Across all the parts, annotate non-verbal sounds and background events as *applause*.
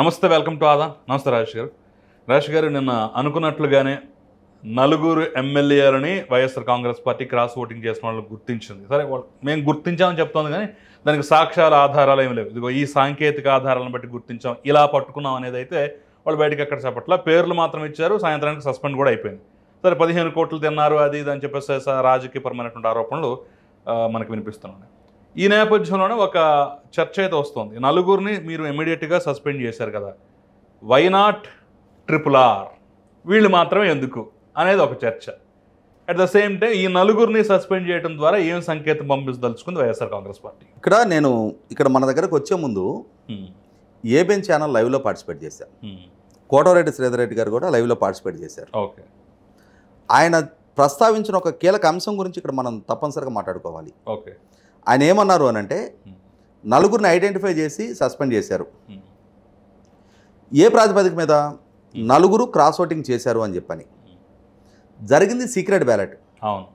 నమస్తే welcome to ఆదా. నమస్తే రాజేష్ గారు. రాజేష్ గారు నిన్న అనుకున్నట్లుగానే నలుగురు ఎమ్మెల్యేలని YSR Congress party cross voting చేసిన వాళ్ళు గుర్తించింది. సరే వాళ్ళు మేము గుర్తించామని చెప్తోంది కానీ దానికి సాక్ష్యాల ఆధారాలు ఏమి లేవు. ఇదిగో ఈ సాంకేతిక ఆధారాలను బట్టి గుర్తించాం ఇలా పట్టుకున్నాం అనేది అయితే వాళ్ళు బయటకు ఎక్కడ చెప్పట్ల. పేర్లు మాత్రం ఇచ్చారు సాయంత్రానికి సస్పెండ్ కూడా అయిపోయింది. సరే పదిహేను కోట్లు తిన్నారు అది ఇది అని చెప్పేసి రాజకీయపరమైనటువంటి ఆరోపణలు మనకు వినిపిస్తున్నాయి. ఈ నేపథ్యంలోనే ఒక చర్చ అయితే వస్తుంది. నలుగురిని మీరు ఇమీడియట్గా సస్పెండ్ చేశారు కదా. వై నాట్ ట్రిపుల్ ఆర్ వీళ్ళు మాత్రమే ఎందుకు? అనేది ఒక చర్చ. అట్ ద సేమ్ టైం ఈ నలుగురిని సస్పెండ్ చేయడం ద్వారా ఏం సంకేతం పంపించదలుచుకుంది వైఎస్ఆర్ కాంగ్రెస్ పార్టీ? ఇక్కడ నేను ఇక్కడ మన దగ్గరకు వచ్చే ముందు ఏబిఎన్ ఛానల్ లైవ్లో పార్టిసిపేట్ చేశాను కోటరెడ్డి శ్రీధర్ రెడ్డి గారు కూడా లైవ్లో పార్టిసిపేట్ చేశారు. ఓకే. ఆయన ప్రస్తావించిన ఒక కీలక అంశం గురించి ఇక్కడ మనం తప్పనిసరిగా మాట్లాడుకోవాలి. ఓకే. ఆయన ఏమన్నారు అని అంటే నలుగురిని ఐడెంటిఫై చేసి సస్పెండ్ చేశారు. ఏ ప్రాతిపదిక మీద? నలుగురు క్రాస్ ఓటింగ్ చేశారు అని చెప్పని. జరిగింది సీక్రెట్ బ్యాలెట్. అవును.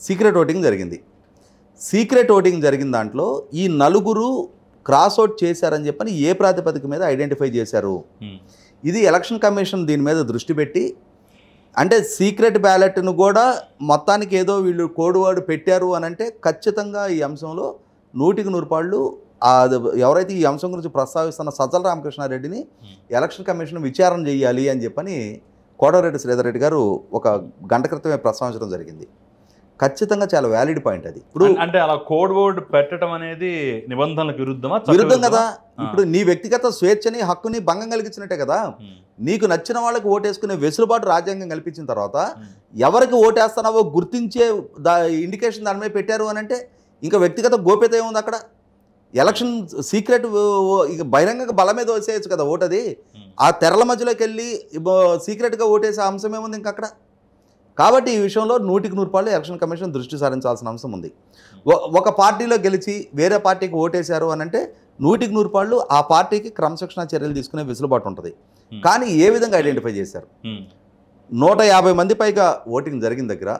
సీక్రెట్ ఓటింగ్ జరిగింది. సీక్రెట్ ఓటింగ్ జరిగిన దాంట్లో ఈ నలుగురు క్రాస్ అవుట్ చేశారని చెప్పని ఏ ప్రాతిపదిక మీద ఐడెంటిఫై చేశారు? ఇది ఎలక్షన్ కమిషన్ దీని మీద దృష్టి పెట్టి అంటే సీక్రెట్ బ్యాలెట్ను కూడా మొత్తానికి ఏదో వీళ్ళు కోడ్ వర్డ్ పెట్టారు అని అంటే ఖచ్చితంగా ఈ అంశంలో నూటికి నూరు పాళ్ళు ఎవరైతే ఈ అంశం గురించి ప్రస్తావిస్తున్న సజ్జల రామకృష్ణారెడ్డిని హ్మ్. ఎలక్షన్ కమిషన్ విచారణ చేయాలి అని చెప్పని కోటరెడ్డి శ్రీధర్ రెడ్డి గారు ఒక గంట క్రితమే ప్రస్తావించడం జరిగింది ఖచ్చితంగా చాలా వ్యాలిడ్ పాయింట్ అది. ఇప్పుడు అంటే అలా కోడ్ వర్డ్ పెట్టడం అనేది నిబంధనలకు విరుద్ధమా విరుద్ధం కదా? ఇప్పుడు నీ వ్యక్తిగత స్వేచ్ఛని హక్కుని భంగం కలిగించినట్టే కదా. నీకు నచ్చిన వాళ్ళకి ఓటేసుకునే వెసులుబాటు రాజ్యాంగం కల్పించిన తర్వాత ఎవరికి ఓటేస్తున్నావో గుర్తించే దా ఇండికేషన్ దాని మీద పెట్టారు అని అంటే ఇంకా వ్యక్తిగత గోప్యత ఏముంది అక్కడ? ఎలక్షన్ సీక్రెట్ ఇక బహిరంగ బల మీద వేసేయచ్చు కదా ఓటు అది హ్మ్, ఆ తెరల మధ్యలోకి వెళ్ళి సీక్రెట్గా ఓటేసే అంశం ఏముంది ఇంకా అక్కడ కాబట్టి ఈ విషయంలో నూటికి నూరు పాళ్ళు ఎలక్షన్ కమిషన్ దృష్టి సారించాల్సిన అంశం ఉంది. ఒక పార్టీలో గెలిచి వేరే పార్టీకి ఓటేశారు అని అంటే నూటికి నూరు పాళ్ళు ఆ పార్టీకి క్రమశిక్షణ చర్యలు తీసుకునే వెసులుబాటు ఉంటుంది. కానీ ఏ విధంగా ఐడెంటిఫై చేశారు? నూట యాభై మంది పైగా ఓటింగ్ జరిగిన దగ్గర.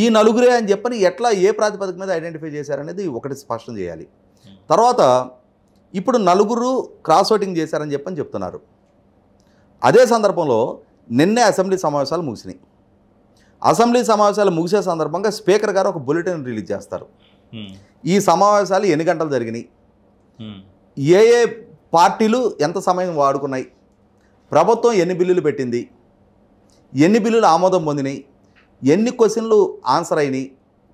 ఈ నలుగురే అని చెప్పని ఎట్లా ఏ ప్రాతిపదిక మీద ఐడెంటిఫై చేశారనేది ఒకటి స్పష్టం చేయాలి. తర్వాత ఇప్పుడు నలుగురు క్రాస్ ఓటింగ్ చేశారని చెప్పని చెప్తున్నారు. అదే సందర్భంలో నిన్నే అసెంబ్లీ సమావేశాలు ముగిసినాయి. అసెంబ్లీ సమావేశాలు ముగిసే సందర్భంగా స్పీకర్ గారు ఒక బులెటిన్ రిలీజ్ చేస్తారు. ఈ సమావేశాలు ఎన్ని గంటలు జరిగినాయి? ఏ ఏ పార్టీలు ఎంత సమయం వాడుకున్నాయి? ప్రభుత్వం ఎన్ని బిల్లులు పెట్టింది? ఎన్ని బిల్లులు ఆమోదం పొందినాయి? ఎన్ని క్వశ్చన్లు ఆన్సర్ అయినాయి?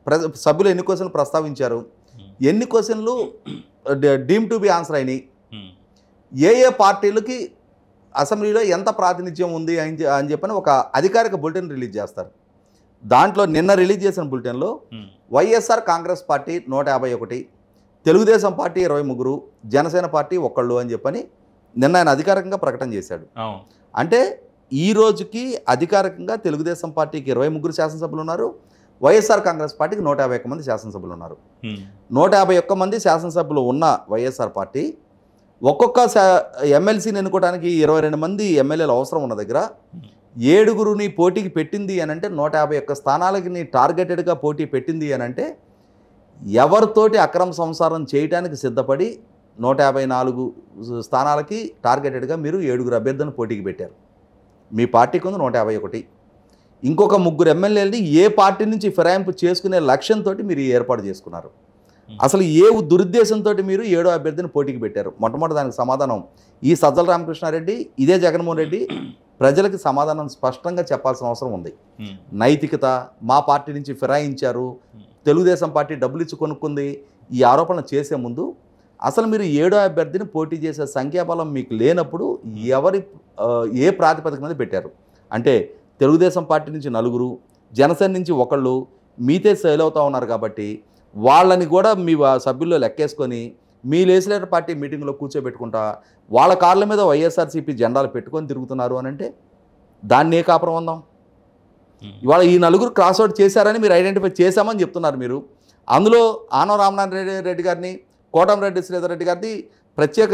ప్ర సభ్యులు ఎన్ని క్వశ్చన్లు ప్రస్తావించారు? ఎన్ని క్వశ్చన్లు డీమ్ టు బి ఆన్సర్ అయినాయి? ఏ ఏ పార్టీలకి అసెంబ్లీలో ఎంత ప్రాతినిధ్యం ఉంది అని అని చెప్పని ఒక అధికారిక బులెటిన్ రిలీజ్ చేస్తారు. దాంట్లో నిన్న రిలీజ్ చేసిన బులెటిన్లో వైఎస్ఆర్ కాంగ్రెస్ పార్టీ నూట యాభై ఒకటి తెలుగుదేశం పార్టీ ఇరవై ముగ్గురు జనసేన పార్టీ ఒక్కళ్ళు అని చెప్పని నిన్న ఆయన అధికారికంగా ప్రకటన చేశాడు. అంటే ఈ రోజుకి అధికారికంగా తెలుగుదేశం పార్టీకి ఇరవై ముగ్గురు శాసనసభ్యులు ఉన్నారు వైఎస్ఆర్ కాంగ్రెస్ పార్టీకి నూట యాభై ఒక్క మంది శాసనసభ్యులు ఉన్నారు. నూట యాభై ఒక్క మంది శాసనసభ్యులు ఉన్న వైఎస్ఆర్ పార్టీ ఒక్కొక్క శా ఎమ్మెల్సీని ఎన్నుకోవడానికి ఇరవై రెండు మంది ఎమ్మెల్యేలు అవసరం ఉన్న దగ్గర ఏడుగురుని పోటీకి పెట్టింది అని అంటే నూట యాభై ఒక్క స్థానాలకి నీ టార్గెటెడ్గా పోటీ పెట్టింది అని అంటే ఎవరితోటి అక్రమ సంసారం చేయడానికి సిద్ధపడి నూట యాభై నాలుగు స్థానాలకి టార్గెటెడ్గా మీరు ఏడుగురు అభ్యర్థులను పోటీకి పెట్టారు. మీ పార్టీకి ఉంది నూట యాభై ఒకటి. ఇంకొక ముగ్గురు ఎమ్మెల్యేలని ఏ పార్టీ నుంచి ఫిరాయింపు చేసుకునే లక్ష్యంతో మీరు ఏర్పాటు చేసుకున్నారు. అసలు ఏ దురుద్దేశంతో మీరు ఏడో అభ్యర్థిని పోటీకి పెట్టారు. మొట్టమొదటి దానికి సమాధానం ఈ సజ్జల రామకృష్ణారెడ్డి ఇదే జగన్మోహన్ రెడ్డి ప్రజలకి సమాధానం స్పష్టంగా చెప్పాల్సిన అవసరం ఉంది. నైతికత మా పార్టీ నుంచి ఫిరాయించారు తెలుగుదేశం పార్టీ డబ్బులు ఇచ్చి కొనుక్కుంది ఈ ఆరోపణలు చేసే ముందు అసలు మీరు ఏడో అభ్యర్థిని పోటీ చేసే సంఖ్యాబలం మీకు లేనప్పుడు ఎవరి ఏ ప్రాతిపదిక మీద పెట్టారు? అంటే తెలుగుదేశం పార్టీ నుంచి నలుగురు జనసేన నుంచి ఒకళ్ళు మీతే సేల్ అవుతా ఉన్నారు కాబట్టి వాళ్ళని కూడా మీ సభ్యుల్లో లెక్కేసుకొని మీ లేజిస్లేటర్ పార్టీ మీటింగ్లో కూర్చోబెట్టుకుంటా వాళ్ళ కార్ల మీద వైఎస్ఆర్సీపీ జెండాలు పెట్టుకొని తిరుగుతున్నారు అని అంటే దాన్ని ఏ కాపురం ఉందాం ఇవాళ ఈ నలుగురు క్రాస్ అవుట్ చేశారని మీరు ఐడెంటిఫై చేశామని చెప్తున్నారు మీరు. అందులో ఆనవ రామనారాయణ రెడ్డి గారిని కోటంరెడ్డి శ్రీధర్ రెడ్డి గారిది ప్రత్యేక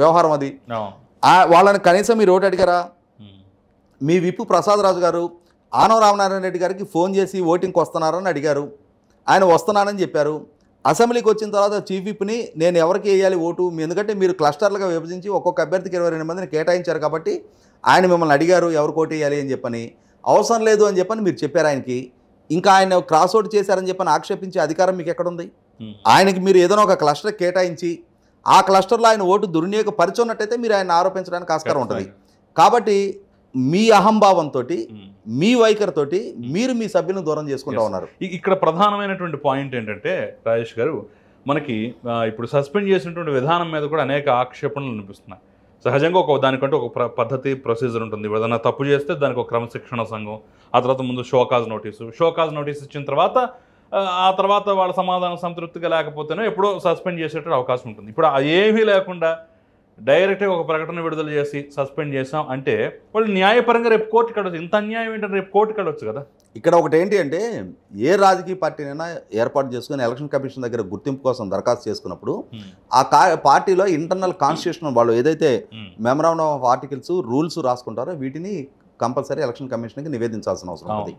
వ్యవహారం అది. వాళ్ళని కనీసం మీరు ఓటు అడిగారా? మీ విప్పు ప్రసాద్ రాజు గారు ఆనవ రామనారాయణ రెడ్డి గారికి ఫోన్ చేసి ఓటింగ్కి వస్తున్నారని అడిగారు. ఆయన వస్తున్నానని చెప్పారు. అసెంబ్లీకి వచ్చిన తర్వాత చీఫ్ విప్ని నేను ఎవరికి వేయాలి ఓటు? ఎందుకంటే మీరు క్లస్టర్లుగా విభజించి ఒక్కొక్క అభ్యర్థికి ఇరవై రెండు మందిని కేటాయించారు కాబట్టి ఆయన మిమ్మల్ని అడిగారు ఎవరు ఓటు వేయాలి అని చెప్పని. అవసరం లేదు అని చెప్పని మీరు చెప్పారు ఆయనకి. ఇంకా ఆయన క్రాస్ అవుట్ చేశారని చెప్పని ఆక్షేపించే అధికారం మీకు ఎక్కడుంది. ఆయనకి మీరు ఏదైనా ఒక క్లస్టర్ కేటాయించి ఆ క్లస్టర్లో ఆయన ఓటు దుర్వినియోగపరిచున్నట్టయితే మీరు ఆయన ఆరోపించడానికి ఆస్కారం ఉంటుంది. కాబట్టి మీ అహంభావంతో. మీ వైఖరితోటి మీరు మీ సభ్యులను దూరం చేసుకుంటా. ఉన్నారు. ఇక్కడ ప్రధానమైనటువంటి పాయింట్ ఏంటంటే రాజేష్ గారు మనకి ఇప్పుడు సస్పెండ్ చేసినటువంటి విధానం మీద కూడా అనేక ఆక్షేపణలు అనిపిస్తున్నాయి సహజంగా ఒక దానికంటే ఒక ప్ర- పద్ధతి ప్రొసీజర్ ఉంటుంది. ఏదైనా తప్పు చేస్తే దానికి ఒక క్రమశిక్షణ సంఘం ఆ తర్వాత ముందు షోకాజ్ నోటీసు. షోకాజ్ నోటీస్ ఇచ్చిన తర్వాత ఆ, తర్వాత వాళ్ళ సమాధానం సంతృప్తిగా లేకపోతేనే ఎప్పుడో సస్పెండ్ చేసేట అవకాశం ఉంటుంది. ఇప్పుడు ఏమీ లేకుండా డైరెక్ట్గా ఒక ప్రకటన విడుదల చేసి సస్పెండ్ చేసాం అంటే వాళ్ళు న్యాయపరంగా రేపు కోర్టుకి వెళ్ళొచ్చు. ఇంత అన్యాయం ఏంటంటే రేపు కోర్టుకి వెళ్ళొచ్చు కదా. ఇక్కడ ఒకటి ఏంటి అంటే ఏ రాజకీయ పార్టీనైనా ఏర్పాటు చేసుకుని ఎలక్షన్ కమిషన్ దగ్గర గుర్తింపు కోసం దరఖాస్తు చేసుకున్నప్పుడు. ఆ పార్టీలో ఇంటర్నల్ కాన్స్టిట్యూషన్ వాళ్ళు ఏదైతే. మెమరాండం ఆఫ్ ఆర్టికల్స్ రూల్స్ రాసుకుంటారో వీటిని కంపల్సరీ ఎలక్షన్ కమిషన్కి నివేదించాల్సిన అవసరం ఉంది.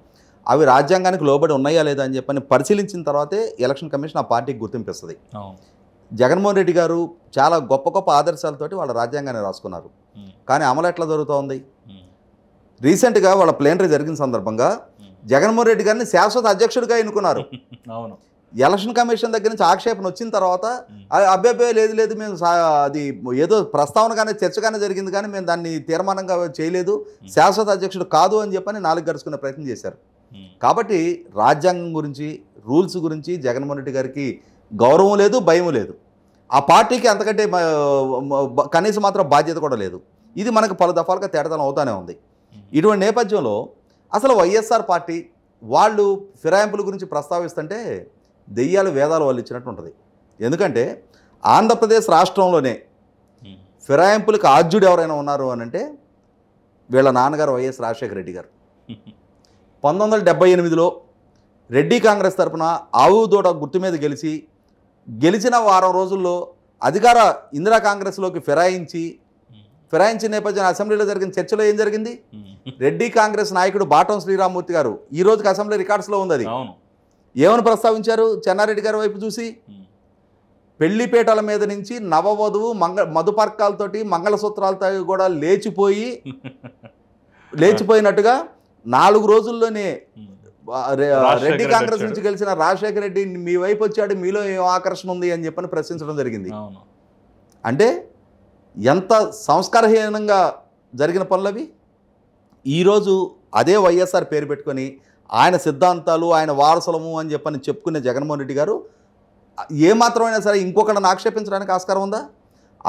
అవి రాజ్యాంగానికి లోబడి ఉన్నాయా లేదా అని చెప్పని పరిశీలించిన తర్వాతే ఎలక్షన్ కమిషన్ ఆ పార్టీకి గుర్తింపు ఇస్తుంది. జగన్మోహన్ రెడ్డి గారు చాలా గొప్ప గొప్ప ఆదర్శాలతోటి వాళ్ళ రాజ్యాంగాన్ని రాసుకున్నారు. కానీ అమలు ఎట్లా జరుగుతోంది. రీసెంట్గా వాళ్ళ ప్లేనరీ జరిగిన సందర్భంగా జగన్మోహన్ రెడ్డి గారిని శాశ్వత అధ్యక్షుడిగా ఎన్నుకున్నారు *laughs* అవును ఎలక్షన్ కమిషన్ దగ్గర నుంచి ఆక్షేపణ వచ్చిన తర్వాత ఉమ్. "ఆ, అబ్బాయి లేదు లేదు మేము అది ఏదో ప్రస్తావనగానే చర్చగానే జరిగింది కానీ మేము దాన్ని తీర్మానంగా చేయలేదు శాశ్వత అధ్యక్షుడు కాదు అని చెప్పని నాలుగు గడుచుకునే ప్రయత్నం చేశారు. కాబట్టి రాజ్యాంగం గురించి రూల్స్ గురించి జగన్మోహన్ రెడ్డి గారికి గౌరవం లేదు భయం లేదు. ఆ పార్టీకి అంతకంటే కనీసం మాత్రం బాధ్యత కూడా లేదు. ఇది మనకు పలు దఫాలుగా తేడతనం అవుతానే ఉంది. ఇటువంటి నేపథ్యంలో అసలు వైఎస్ఆర్ పార్టీ వాళ్ళు ఫిరాయింపుల గురించి ప్రస్తావిస్తుంటే దెయ్యాలు వేదాలు వాళ్ళు ఇచ్చినట్టు ఉంటుంది. ఎందుకంటే ఆంధ్రప్రదేశ్ రాష్ట్రంలోనే. ఫిరాయింపులకు ఆద్యుడు ఎవరైనా ఉన్నారు అని అంటే వీళ్ళ నాన్నగారు వైఎస్ రాజశేఖర రెడ్డి గారు. *laughs* పంతొమ్మిది వందల డెబ్బై ఎనిమిదిలో రెడ్డి కాంగ్రెస్ తరపున ఆవు దూడ గుర్తు మీద గెలిచి గెలిచిన వారం రోజుల్లో అధికార ఇందిరా కాంగ్రెస్లోకి ఫిరాయించి ఫిరాయించిన నేపథ్యంలో అసెంబ్లీలో జరిగిన చర్చలో ఏం జరిగింది. రెడ్డి కాంగ్రెస్ నాయకుడు బాటం శ్రీరామ్మూర్తి గారు ఈ రోజుకి అసెంబ్లీ రికార్డ్స్లో ఉంది అది. ఏమని ప్రస్తావించారు? చెన్నారెడ్డి గారి వైపు చూసి. పెళ్ళిపేటల మీద నుంచి నవవధువు మంగ మధుపర్కాలతోటి మంగళసూత్రాలతో కూడా లేచిపోయి *laughs* లేచిపోయినట్టుగా నాలుగు రోజుల్లోనే రెడ్డి కాంగ్రెస్. నుంచి గెలిచిన రాజశేఖర రెడ్డి మీ వైపు వచ్చాడు మీలో ఏం ఆకర్షణ ఉంది అని చెప్పని ప్రశ్నించడం జరిగింది. అంటే ఎంత సంస్కారహీనంగా జరిగిన పనులు అవి ఈరోజు అదే వైఎస్ఆర్ పేరు పెట్టుకొని ఆయన సిద్ధాంతాలు ఆయన వారసులము అని చెప్పని చెప్పుకునే జగన్మోహన్ రెడ్డి గారు ఏమాత్రమైనా సరే ఇంకొకళ్ళని ఆక్షేపించడానికి ఆస్కారం ఉందా?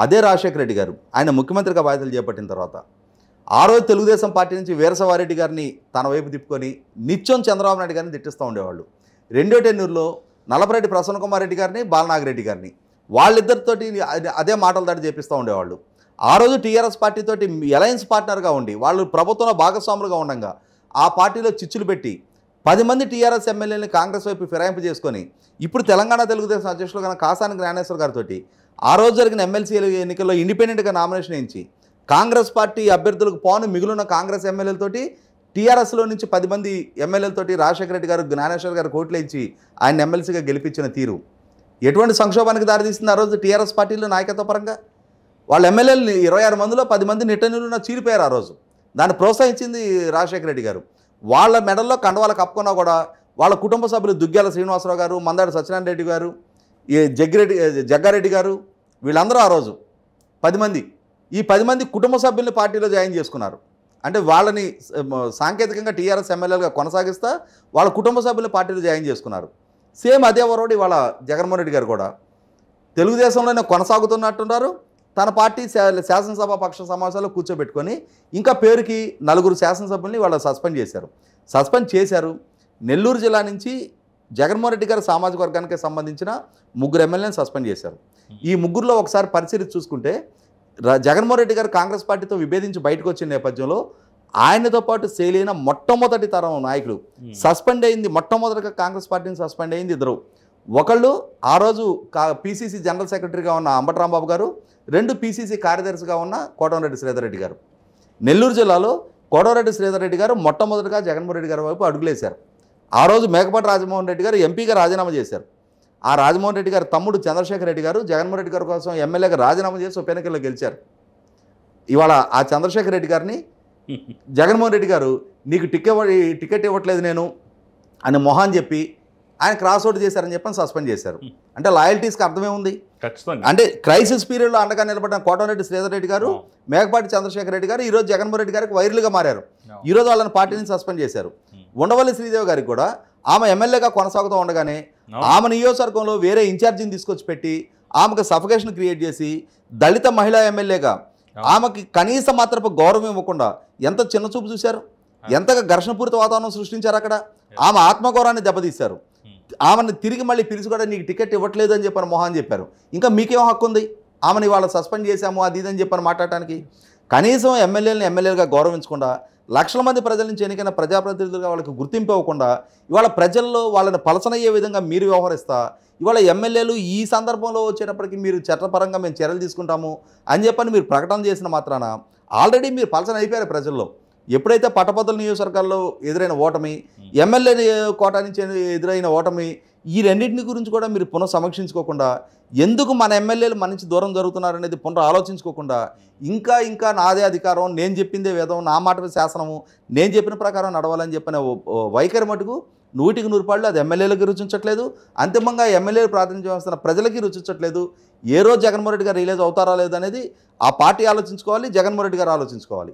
అదే రాజశేఖర రెడ్డి గారు ఆయన ముఖ్యమంత్రిగా బాధ్యతలు చేపట్టిన తర్వాత. ఆ రోజు తెలుగుదేశం పార్టీ నుంచి వీరసవారెడ్డి గారిని తన వైపు తిప్పుకొని నిత్యం చంద్రబాబు నాయుడు గారిని తిట్టిస్తూ ఉండేవాళ్ళు. రెండో టెన్యూర్లో నలపరెడ్డి ప్రసన్న కుమార్ రెడ్డి గారిని బాలనాగిరెడ్డి గారిని. వాళ్ళిద్దరితోటి అదే- అదే మాటలు దాడి చేపిస్తూ ఉండేవాళ్ళు. ఆ రోజు టీఆర్ఎస్ పార్టీతోటి అలయన్స్ పార్ట్నర్గా ఉండి వాళ్ళు ప్రభుత్వంలో భాగస్వాములుగా ఉండగా ఆ పార్టీలో చిచ్చులు పెట్టి పది మంది టీఆర్ఎస్ ఎమ్మెల్యేని కాంగ్రెస్ వైపు ఫిరాయింపు చేసుకొని ఇప్పుడు తెలంగాణ తెలుగుదేశం అధ్యక్షులు కన్నా కాసాని జ్ఞానేశ్వర్ గారితో ఆ రోజు జరిగిన ఎమ్మెల్సీ ఎన్నికల్లో ఇండిపెండెంట్గా నామినేషన్ ఇచ్చి కాంగ్రెస్ పార్టీ అభ్యర్థులకు పోను మిగిలిన కాంగ్రెస్ ఎమ్మెల్యేలతోటి టీఆర్ఎస్లో నుంచి పది మంది ఎమ్మెల్యేలతోటి రాజశేఖర రెడ్డి గారు జ్ఞానేశ్వర్ గారు కోట్లు ఇచ్చి ఆయన ఎమ్మెల్సీగా గెలిపించిన తీరు. ఎటువంటి సంక్షోభానికి దారితీస్తుంది ఆ రోజు టీఆర్ఎస్ పార్టీలో నాయకత్వ పరంగా? వాళ్ళ ఎమ్మెల్యేలు ఇరవై ఆరు మందిలో పది మంది నిట్టనీరున చీలిపోయారు ఆ రోజు. దాన్ని ప్రోత్సహించింది రాజశేఖర రెడ్డి గారు. వాళ్ళ మెడల్లో కండవాళ్ళ కప్పుకున్నా కూడా వాళ్ళ కుటుంబ సభ్యులు దుగ్గ్యాల శ్రీనివాసరావు గారు మందాడి సత్యనారాయణ రెడ్డి గారు ఈ జగ్గిరెడ్డి జగ్గారెడ్డి గారు వీళ్ళందరూ ఆ రోజు పది మంది ఈ పది మంది కుటుంబ సభ్యుల్ని పార్టీలో జాయిన్ చేసుకున్నారు. అంటే వాళ్ళని సాంకేతికంగా టీఆర్ఎస్ ఎమ్మెల్యేలుగా కొనసాగిస్తా వాళ్ళ కుటుంబ సభ్యుల్ని పార్టీలో జాయిన్ చేసుకున్నారు. సేమ్ అదే వరోడి వాళ్ళ జగన్మోహన్ రెడ్డి గారు కూడా. తెలుగుదేశంలోనే కొనసాగుతున్నట్టున్నారు. తన పార్టీ శా- శాసనసభ పక్ష సమావేశాల్లో కూర్చోబెట్టుకొని ఇంకా పేరుకి నలుగురు శాసనసభ్యుల్ని వాళ్ళు సస్పెండ్ చేశారు. సస్పెండ్ చేశారు. నెల్లూరు జిల్లా నుంచి జగన్మోహన్ రెడ్డి గారి సామాజిక వర్గానికి సంబంధించిన ముగ్గురు ఎమ్మెల్యేని సస్పెండ్ చేశారు. ఈ ముగ్గురులో ఒకసారి పరిశీలి చూసుకుంటే జగన్మోహన్ రెడ్డి గారు కాంగ్రెస్ పార్టీతో విభేదించి బయటకు వచ్చిన నేపథ్యంలో ఆయనతో పాటు సేలైన మొట్టమొదటి తరం నాయకులు ఉమ్. సస్పెండ్ అయింది. మొట్టమొదటిగా కాంగ్రెస్ పార్టీని సస్పెండ్ అయింది ఇద్దరు. ఒకళ్ళు ఆ రోజు కా పీసీసీ జనరల్ సెక్రటరీగా ఉన్న అంబటరాంబాబు గారు రెండు పీసీసీ కార్యదర్శిగా ఉన్న కోటంరెడ్డి శ్రీధర్ రెడ్డి గారు. నెల్లూరు జిల్లాలో కోటంరెడ్డి శ్రీధర్ రెడ్డి గారు మొట్టమొదటిగా జగన్మోహన్ రెడ్డి గారి వైపు అడుగులేశారు. ఆ రోజు మేకపాటి రాజమోహన్ రెడ్డి గారు ఎంపీగా రాజీనామా చేశారు. ఆ రాజమోహన్ రెడ్డి గారి తమ్ముడు చంద్రశేఖర్ రెడ్డి గారు జగన్మోహన్ రెడ్డి గారి కోసం ఎమ్మెల్యేగా రాజీనామా చేసి ఉప ఎన్నికల్లో గెలిచారు. ఇవాళ ఆ చంద్రశేఖర్ రెడ్డి గారిని జగన్మోహన్ రెడ్డి గారు నీకు టికెట్ టికెట్ ఇవ్వట్లేదు నేను అని మొహాన్ చెప్పి ఆయన క్రాస్ అవుట్ చేశారని చెప్పని సస్పెండ్ చేశారు. అంటే లాయల్టీస్కి అర్థమే ఉంది ఖచ్చితంగా. అంటే క్రైసిస్ పీరియడ్లో అండగా నిలబడిన కోటమిరెడ్డి శ్రీధర్ రెడ్డి గారు మేకపాటి చంద్రశేఖర్ రెడ్డి గారు ఈరోజు జగన్మోహన్ రెడ్డి గారికి వైరులుగా మారారు. ఈరోజు వాళ్ళని పార్టీ నుంచి సస్పెండ్ చేశారు. ఉండవల్లి శ్రీదేవి గారికి కూడా ఆమె ఎమ్మెల్యేగా కొనసాగుతూ ఉండగానే ఆమె నియోజకవర్గంలో వేరే ఇన్ఛార్జిని తీసుకొచ్చి పెట్టి ఆమెకు సఫకేషన్ క్రియేట్ చేసి దళిత మహిళా ఎమ్మెల్యేగా ఆమెకి కనీస మాత్రపు గౌరవం ఇవ్వకుండా ఎంత చిన్న చూపు చూశారు? ఎంతగా ఘర్షణపూరిత వాతావరణం సృష్టించారు అక్కడ? ఆమె ఆత్మగౌరవాన్ని దెబ్బతీశారు. ఆమెను తిరిగి మళ్ళీ పిలిచి కూడా నీకు టికెట్ ఇవ్వట్లేదు అని చెప్పని మొహాన్ చెప్పారు. ఇంకా మీకేం హక్కు ఉంది? ఆమెని వాళ్ళ సస్పెండ్ చేశాము అది ఇది అని చెప్పని మాట్లాడటానికి? కనీసం ఎమ్మెల్యేలను ఎమ్మెల్యేలుగా గౌరవించకుండా లక్షల మంది ప్రజల నుంచి ఎన్నికైన ప్రజాప్రతినిధులుగా వాళ్ళకి గుర్తింపు ఇవ్వకుండా ఇవాళ ప్రజల్లో వాళ్ళని పలసనయ్యే విధంగా మీరు వ్యవహరిస్తా ఇవాళ ఎమ్మెల్యేలు ఈ సందర్భంలో వచ్చేటప్పటికి మీరు చట్టపరంగా మేము చర్యలు తీసుకుంటాము అని చెప్పని మీరు ప్రకటన చేసిన మాత్రాన ఆల్రెడీ మీరు పలసన అయిపోయారు ప్రజల్లో. ఎప్పుడైతే పట్టపద్దుల నియోజకవర్గాల్లో ఎదురైన ఓటమి ఎమ్మెల్యే కోట నుంచి ఎదురైన ఓటమి ఈ రెండింటిని గురించి కూడా మీరు పునః సమీక్షించుకోకుండా ఎందుకు మన ఎమ్మెల్యేలు మన నుంచి దూరం జరుగుతున్నారనేది పునః ఆలోచించుకోకుండా ఇంకా ఇంకా నాదే అధికారం నేను చెప్పిందే వేదం నా మాట శాసనము నేను చెప్పిన ప్రకారం నడవాలని చెప్పిన ఓ- వైఖరి మటుకు నూటికి నూరు పాళ్ళు అది ఎమ్మెల్యేలకి రుచించట్లేదు. అంతిమంగా ఎమ్మెల్యేలు ప్రాతినిధ్యం వస్తున్న ప్రజలకి రుచించట్లేదు. ఏ రోజు జగన్మోహన్ రెడ్డి గారు రిలీజ్ అవుతారా లేదనేది ఆ పార్టీ ఆలోచించుకోవాలి జగన్మోహన్ రెడ్డి గారు ఆలోచించుకోవాలి.